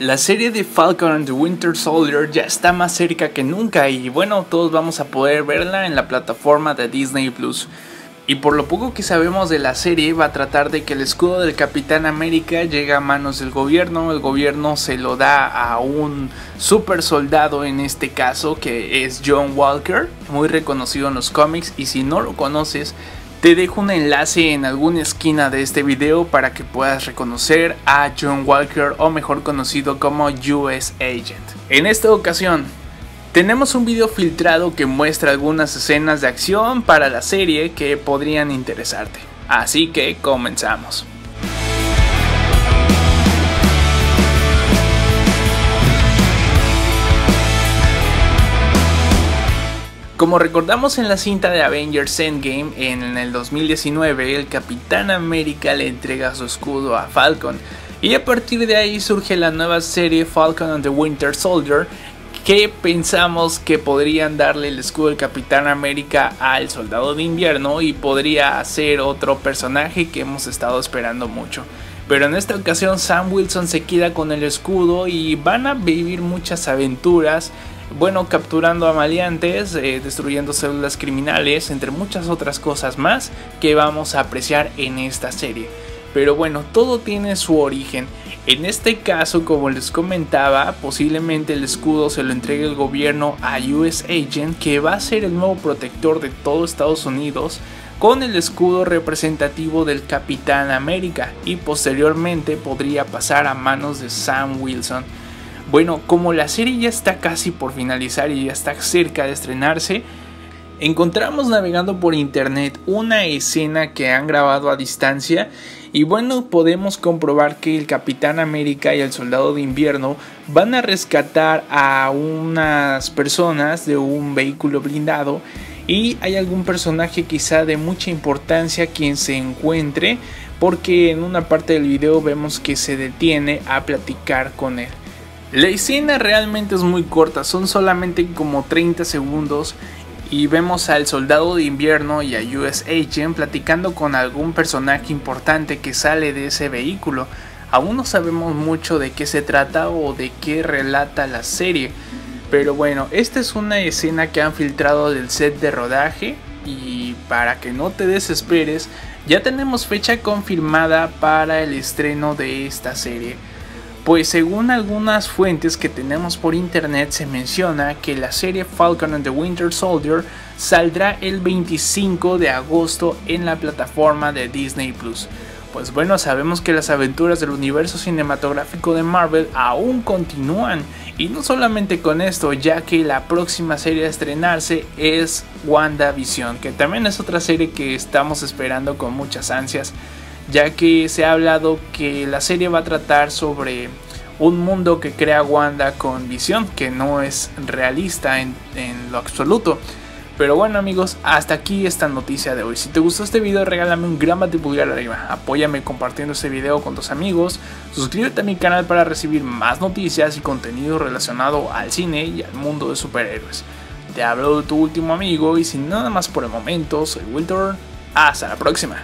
La serie de Falcon and the Winter Soldier ya está más cerca que nunca y bueno, todos vamos a poder verla en la plataforma de Disney Plus. Y por lo poco que sabemos de la serie va a tratar de que el escudo del Capitán América llegue a manos del gobierno, el gobierno se lo da a un super soldado en este caso que es John Walker, muy reconocido en los cómics y si no lo conoces te dejo un enlace en alguna esquina de este video para que puedas reconocer a John Walker o mejor conocido como US Agent. En esta ocasión, tenemos un video filtrado que muestra algunas escenas de acción para la serie que podrían interesarte. Así que comenzamos. Como recordamos en la cinta de Avengers Endgame en el 2019, el Capitán América le entrega su escudo a Falcon y a partir de ahí surge la nueva serie Falcon and the Winter Soldier que pensamos que podrían darle el escudo del Capitán América al Soldado de Invierno y podría ser otro personaje que hemos estado esperando mucho. Pero en esta ocasión Sam Wilson se queda con el escudo y van a vivir muchas aventuras bueno, capturando a eh, destruyendo células criminales, entre muchas otras cosas más que vamos a apreciar en esta serie. Pero bueno, todo tiene su origen. En este caso, como les comentaba, posiblemente el escudo se lo entregue el gobierno a US Agent, que va a ser el nuevo protector de todo Estados Unidos, con el escudo representativo del Capitán América, y posteriormente podría pasar a manos de Sam Wilson. Bueno, como la serie ya está casi por finalizar y ya está cerca de estrenarse, encontramos navegando por internet una escena que han grabado a distancia y bueno, podemos comprobar que el Capitán América y el Soldado de Invierno van a rescatar a unas personas de un vehículo blindado y hay algún personaje quizá de mucha importancia quien se encuentre porque en una parte del video vemos que se detiene a platicar con él. La escena realmente es muy corta, son solamente como 30 segundos y vemos al soldado de invierno y a US Agent platicando con algún personaje importante que sale de ese vehículo. Aún no sabemos mucho de qué se trata o de qué relata la serie. Pero bueno, esta es una escena que han filtrado del set de rodaje y para que no te desesperes, ya tenemos fecha confirmada para el estreno de esta serie. Pues según algunas fuentes que tenemos por internet se menciona que la serie Falcon and the Winter Soldier saldrá el 25 de agosto en la plataforma de Disney Plus. Pues bueno, sabemos que las aventuras del universo cinematográfico de Marvel aún continúan y no solamente con esto, ya que la próxima serie a estrenarse es WandaVision, que también es otra serie que estamos esperando con muchas ansias ya que se ha hablado que la serie va a tratar sobre un mundo que crea Wanda con visión, que no es realista en, lo absoluto. Pero bueno amigos, hasta aquí esta noticia de hoy. Si te gustó este video regálame un gran de arriba, apóyame compartiendo este video con tus amigos, suscríbete a mi canal para recibir más noticias y contenido relacionado al cine y al mundo de superhéroes. Te hablo de tu último amigo y sin nada más por el momento, soy Wiltor, hasta la próxima.